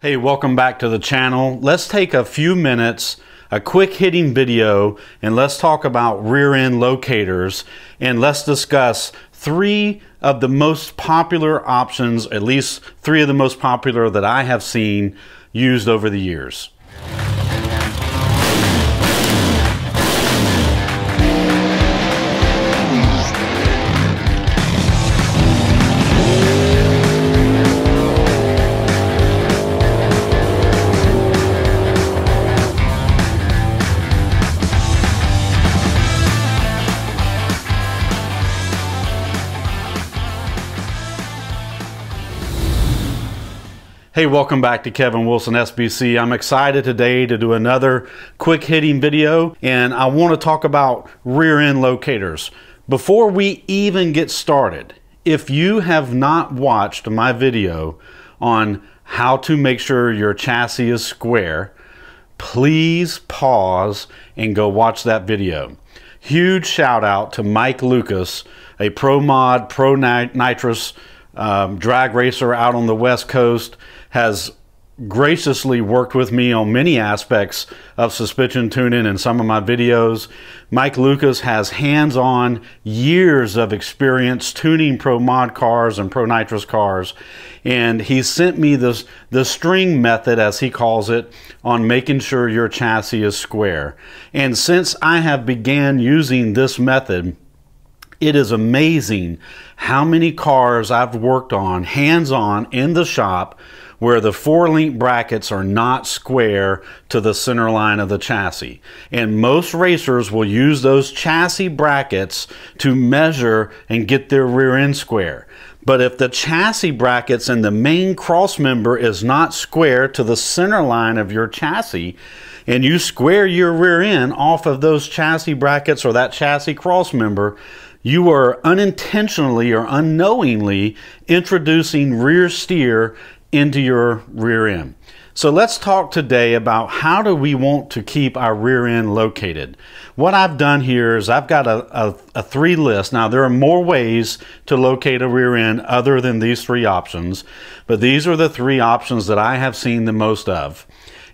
Hey, welcome back to the channel. Let's take a few minutes, a quick hitting video, and let's talk about rear end locators and let's discuss three of the most popular options, at least three of the most popular that I have seen used over the years. Hey, welcome back to Kevin Wilson SBC. I'm excited today to do another quick hitting video and I want to talk about rear end locators. Before we even get started, if you have not watched my video on how to make sure your chassis is square, please pause and go watch that video. Huge shout out to Mike Lucas, a Pro Mod, Pro Nitrous um, drag racer out on the West Coast has graciously worked with me on many aspects of suspension tuning in some of my videos. Mike Lucas has hands-on years of experience tuning Pro Mod cars and Pro Nitrous cars. And he sent me this, the string method, as he calls it, on making sure your chassis is square. And since I have began using this method, it is amazing how many cars I've worked on hands-on in the shop where the four link brackets are not square to the center line of the chassis. And most racers will use those chassis brackets to measure and get their rear end square. But if the chassis brackets and the main cross member is not square to the center line of your chassis, and you square your rear end off of those chassis brackets or that chassis cross member, you are unintentionally or unknowingly introducing rear steer into your rear end. So let's talk today about how do we want to keep our rear end located. What I've done here is I've got a, a, a, three list. Now there are more ways to locate a rear end other than these three options, but these are the three options that I have seen the most of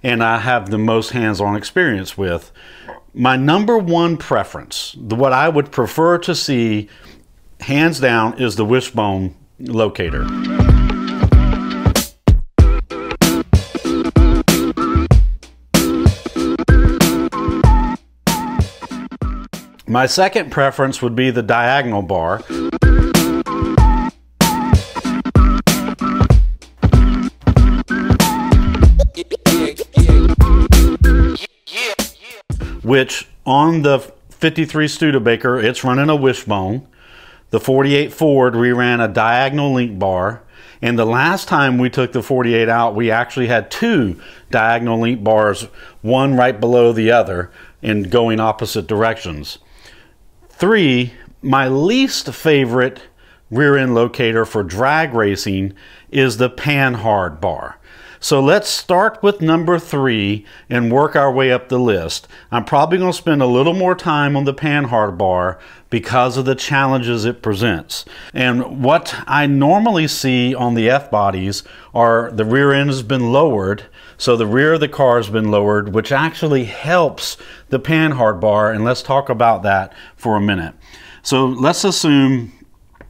and I have the most hands-on experience with. My number one preference, what I would prefer to see hands down is the wishbone locator. My second preference would be the diagonal bar. Which on the 53 Studebaker, it's running a wishbone. The 48 Ford, we ran a diagonal link bar. And the last time we took the 48 out, we actually had two diagonal link bars, one right below the other, and going opposite directions. Three, my least favorite rear end locator for drag racing is the Panhard bar. So let's start with number three and work our way up the list. I'm probably going to spend a little more time on the Panhard bar because of the challenges it presents. And what I normally see on the F bodies are the rear end has been lowered, so the rear of the car has been lowered, which actually helps the Panhard bar, and let's talk about that for a minute. So let's assume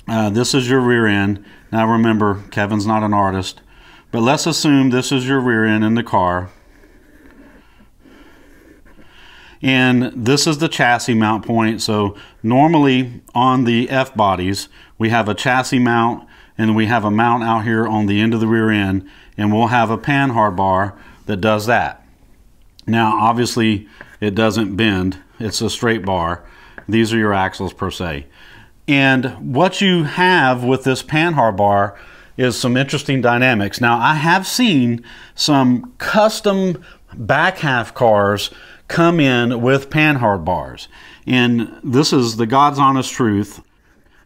uh, this is your rear end. Now remember, Kevin's not an artist. But let's assume this is your rear end in the car. And this is the chassis mount point. So normally on the F bodies, we have a chassis mount and we have a mount out here on the end of the rear end and we'll have a panhard bar that does that. Now obviously it doesn't bend, it's a straight bar. These are your axles per se. And what you have with this panhard bar is some interesting dynamics. Now, I have seen some custom back half cars come in with panhard bars. And this is the God's honest truth.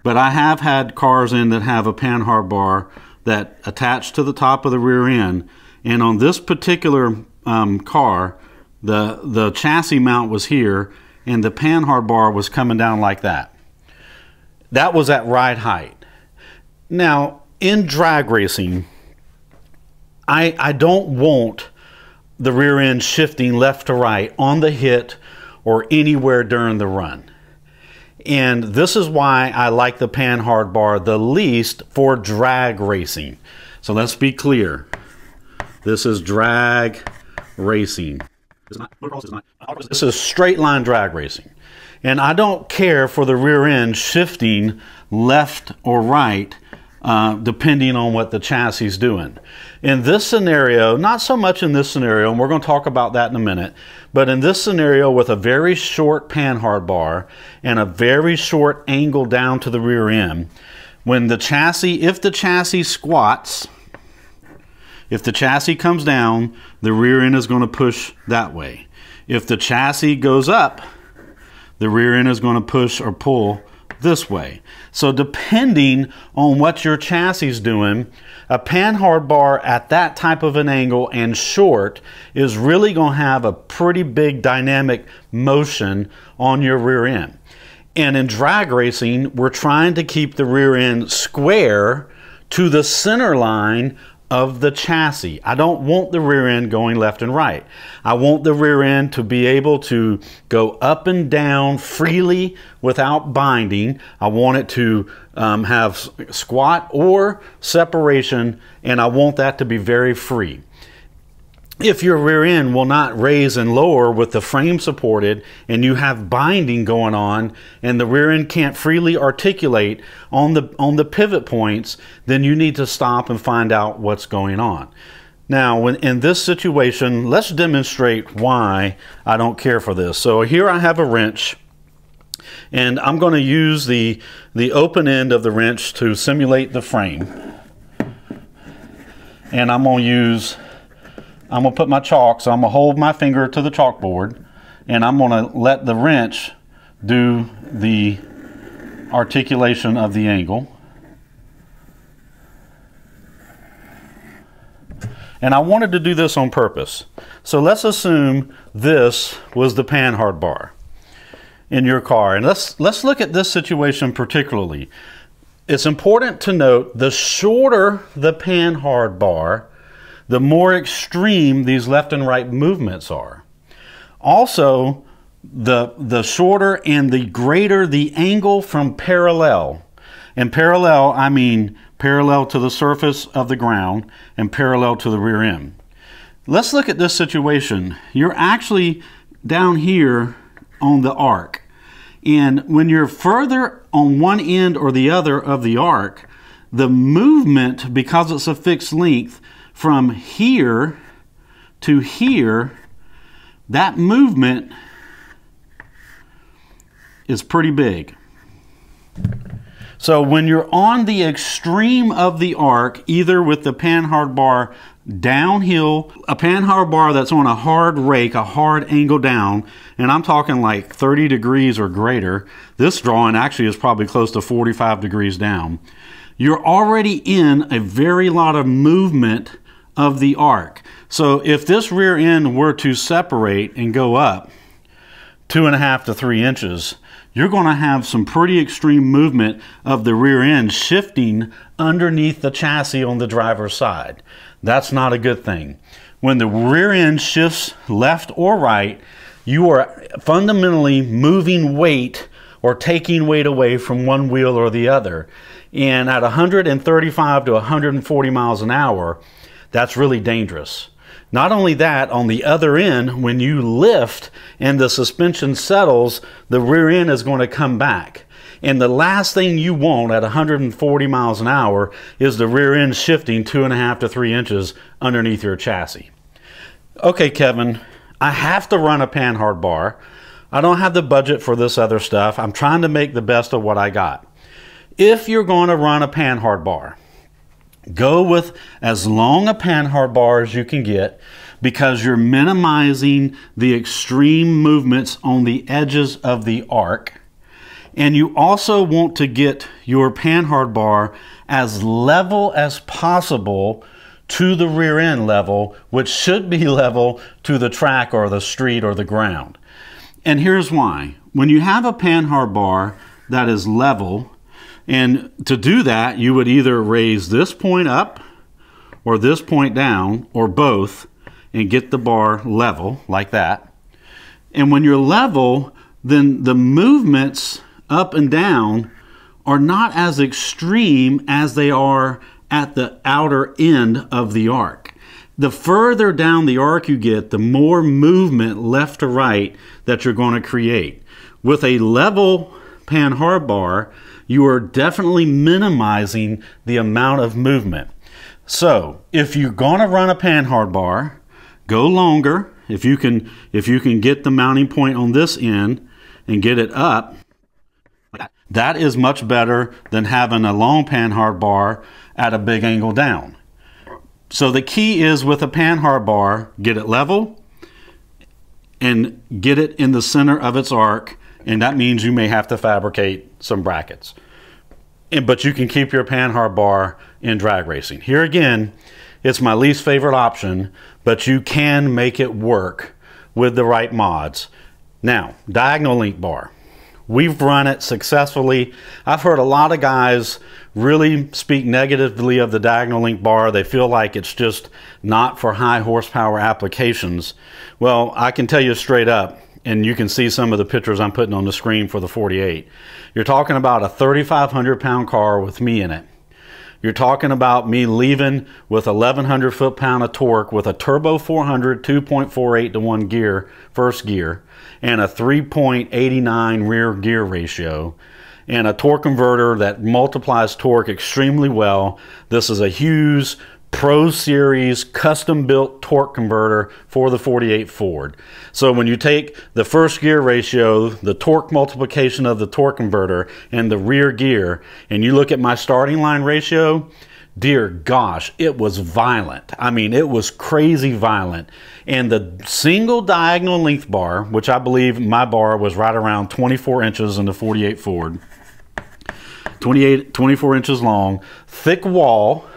But I have had cars in that have a panhard bar that attached to the top of the rear end. And on this particular um, car, the, the chassis mount was here and the panhard bar was coming down like that. That was at ride height. Now, in drag racing, I, I don't want the rear end shifting left to right on the hit or anywhere during the run. And this is why I like the Panhard bar the least for drag racing. So let's be clear. This is drag racing. This is straight line drag racing. And I don't care for the rear end shifting left or right uh, depending on what the chassis is doing. In this scenario, not so much in this scenario, and we're going to talk about that in a minute, but in this scenario with a very short panhard bar and a very short angle down to the rear end, when the chassis, if the chassis squats, if the chassis comes down, the rear end is going to push that way. If the chassis goes up, the rear end is going to push or pull this way. So depending on what your chassis is doing, a panhard bar at that type of an angle and short is really going to have a pretty big dynamic motion on your rear end. And in drag racing, we're trying to keep the rear end square to the center line of the chassis. I don't want the rear end going left and right. I want the rear end to be able to go up and down freely without binding. I want it to um, have squat or separation and I want that to be very free if your rear end will not raise and lower with the frame supported and you have binding going on and the rear end can't freely articulate on the on the pivot points then you need to stop and find out what's going on. Now when in this situation let's demonstrate why I don't care for this. So here I have a wrench and I'm going to use the the open end of the wrench to simulate the frame. And I'm going to use I'm to put my chalk, so I'm to hold my finger to the chalkboard, and I'm going to let the wrench do the articulation of the angle. And I wanted to do this on purpose. So let's assume this was the panhard bar in your car. And let's, let's look at this situation particularly. It's important to note the shorter the panhard bar, the more extreme these left and right movements are. Also, the, the shorter and the greater the angle from parallel. And parallel, I mean parallel to the surface of the ground and parallel to the rear end. Let's look at this situation. You're actually down here on the arc. And when you're further on one end or the other of the arc, the movement, because it's a fixed length, from here to here, that movement is pretty big. So when you're on the extreme of the arc, either with the panhard bar downhill, a panhard bar that's on a hard rake, a hard angle down, and I'm talking like 30 degrees or greater. This drawing actually is probably close to 45 degrees down. You're already in a very lot of movement of the arc. So if this rear end were to separate and go up two and a half to three inches, you're going to have some pretty extreme movement of the rear end shifting underneath the chassis on the driver's side. That's not a good thing. When the rear end shifts left or right, you are fundamentally moving weight or taking weight away from one wheel or the other. And at 135 to 140 miles an hour, that's really dangerous. Not only that, on the other end, when you lift and the suspension settles, the rear end is going to come back. And the last thing you want at 140 miles an hour is the rear end shifting two and a half to three inches underneath your chassis. Okay, Kevin, I have to run a panhard bar. I don't have the budget for this other stuff. I'm trying to make the best of what I got. If you're going to run a panhard bar, Go with as long a panhard bar as you can get because you're minimizing the extreme movements on the edges of the arc. And you also want to get your panhard bar as level as possible to the rear end level, which should be level to the track or the street or the ground. And here's why. When you have a panhard bar that is level, and to do that, you would either raise this point up or this point down or both and get the bar level like that. And when you're level, then the movements up and down are not as extreme as they are at the outer end of the arc. The further down the arc you get, the more movement left to right that you're going to create. With a level Panhard bar, you are definitely minimizing the amount of movement. So if you're going to run a Panhard bar, go longer. If you can, if you can get the mounting point on this end and get it up, that is much better than having a long Panhard bar at a big angle down. So the key is with a Panhard bar, get it level and get it in the center of its arc. And that means you may have to fabricate some brackets. And, but you can keep your Panhard bar in drag racing. Here again, it's my least favorite option, but you can make it work with the right mods. Now, diagonal link bar. We've run it successfully. I've heard a lot of guys really speak negatively of the diagonal link bar. They feel like it's just not for high horsepower applications. Well, I can tell you straight up, and you can see some of the pictures I'm putting on the screen for the 48. You're talking about a 3,500 pound car with me in it. You're talking about me leaving with 1,100 foot pound of torque with a turbo 400 2.48 to 1 gear, first gear, and a 3.89 rear gear ratio, and a torque converter that multiplies torque extremely well. This is a Hughes Pro Series custom built torque converter for the 48 Ford. So when you take the first gear ratio, the torque multiplication of the torque converter, and the rear gear, and you look at my starting line ratio, dear gosh, it was violent. I mean, it was crazy violent. And the single diagonal link bar, which I believe my bar was right around 24 inches in the 48 Ford, 28, 24 inches long, thick wall,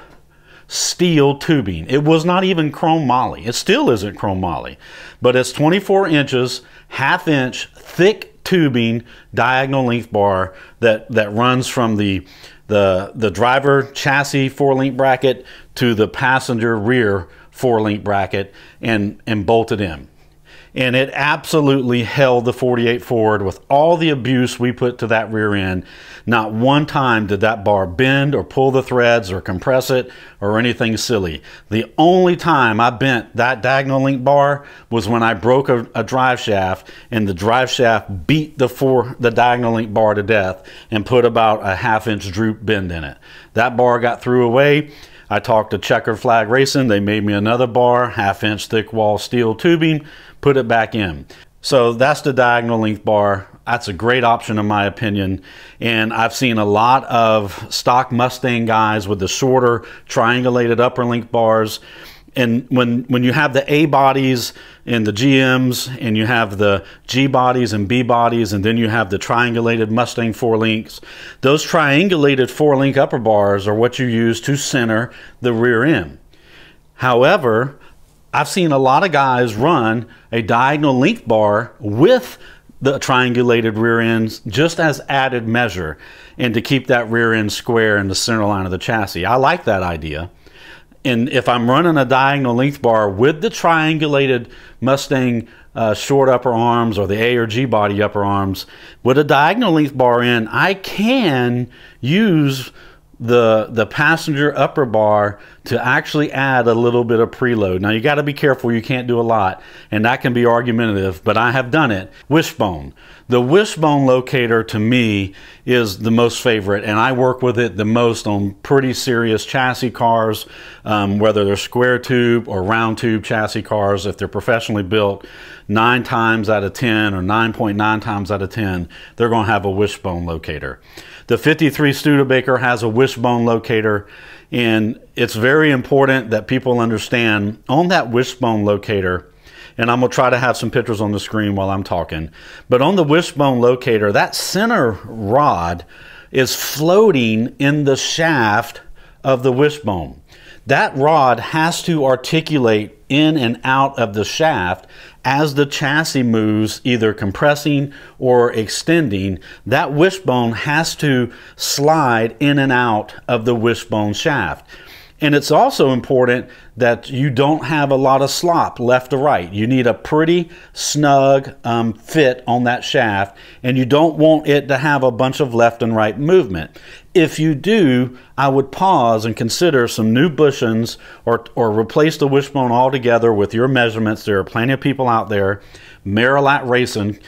steel tubing. It was not even chrome moly. It still isn't chrome moly, but it's 24 inches, half inch thick tubing diagonal link bar that, that runs from the, the, the driver chassis four link bracket to the passenger rear four link bracket and, and bolted in and it absolutely held the 48 Ford with all the abuse we put to that rear end. Not one time did that bar bend or pull the threads or compress it or anything silly. The only time I bent that diagonal link bar was when I broke a, a drive shaft and the drive shaft beat the four the diagonal link bar to death and put about a half inch droop bend in it. That bar got threw away. I talked to Checker Flag Racing. They made me another bar, half inch thick wall steel tubing put it back in. So that's the diagonal link bar. That's a great option in my opinion. And I've seen a lot of stock Mustang guys with the shorter triangulated upper link bars. And when, when you have the A bodies and the GMs and you have the G bodies and B bodies and then you have the triangulated Mustang four links, those triangulated four link upper bars are what you use to center the rear end. However, I've seen a lot of guys run a diagonal link bar with the triangulated rear ends just as added measure and to keep that rear end square in the center line of the chassis. I like that idea. And if I'm running a diagonal link bar with the triangulated Mustang uh, short upper arms or the A or G body upper arms, with a diagonal link bar in, I can use the the passenger upper bar to actually add a little bit of preload. Now you got to be careful, you can't do a lot, and that can be argumentative, but I have done it. Wishbone. The wishbone locator to me is the most favorite, and I work with it the most on pretty serious chassis cars, um, whether they're square tube or round tube chassis cars, if they're professionally built, nine times out of 10 or 9.9 times out of 10, they're going to have a wishbone locator. The 53 Studebaker has a wishbone locator, and it's very important that people understand on that wishbone locator, and I'm going to try to have some pictures on the screen while I'm talking, but on the wishbone locator, that center rod is floating in the shaft of the wishbone. That rod has to articulate in and out of the shaft as the chassis moves, either compressing or extending, that wishbone has to slide in and out of the wishbone shaft. And it's also important that you don't have a lot of slop left to right. You need a pretty snug um, fit on that shaft, and you don't want it to have a bunch of left and right movement. If you do, I would pause and consider some new bushings or, or replace the wishbone altogether with your measurements. There are plenty of people out there. Merillat Racing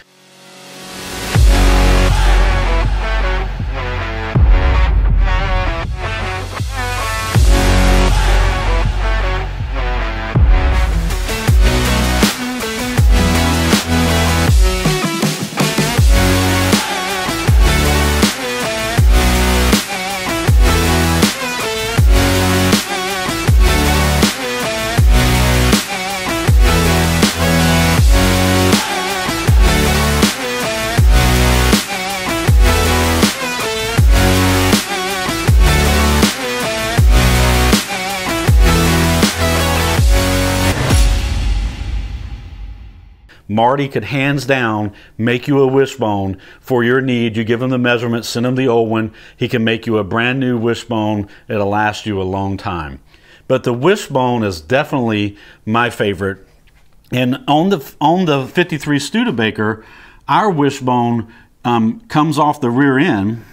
Marty could hands down make you a wishbone for your need. You give him the measurements, send him the old one. He can make you a brand new wishbone. It'll last you a long time. But the wishbone is definitely my favorite. And on the on the 53 Studebaker, our wishbone um, comes off the rear end.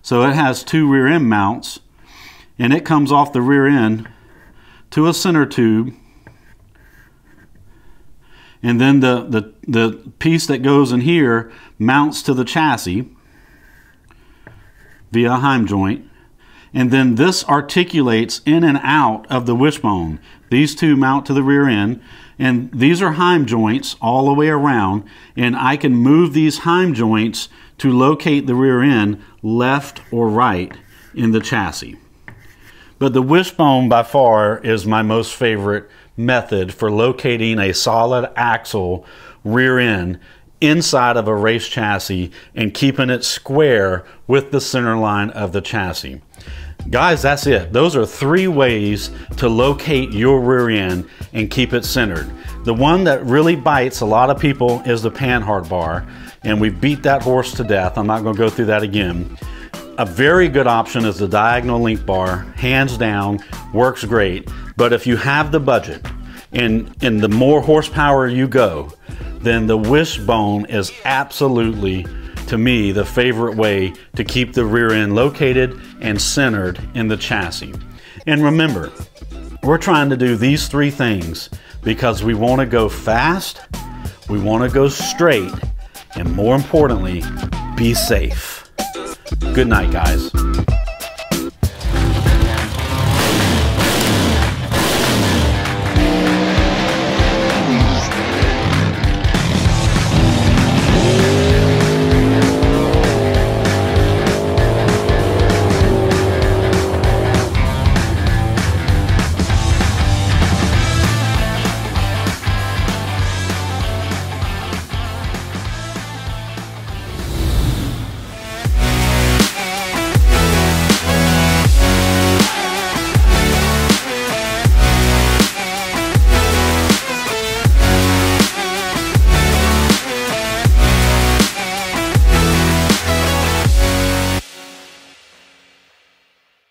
So it has two rear end mounts, and it comes off the rear end to a center tube and then the, the, the piece that goes in here mounts to the chassis via a heim joint. And then this articulates in and out of the wishbone. These two mount to the rear end. And these are heim joints all the way around. And I can move these heim joints to locate the rear end left or right in the chassis. But the wishbone by far is my most favorite method for locating a solid axle rear end inside of a race chassis and keeping it square with the center line of the chassis. Guys, that's it. Those are three ways to locate your rear end and keep it centered. The one that really bites a lot of people is the Panhard bar, and we beat that horse to death. I'm not gonna go through that again. A very good option is the diagonal link bar, hands down, works great. But if you have the budget and, and the more horsepower you go, then the wishbone is absolutely, to me, the favorite way to keep the rear end located and centered in the chassis. And remember, we're trying to do these three things because we want to go fast, we want to go straight, and more importantly, be safe. Good night, guys.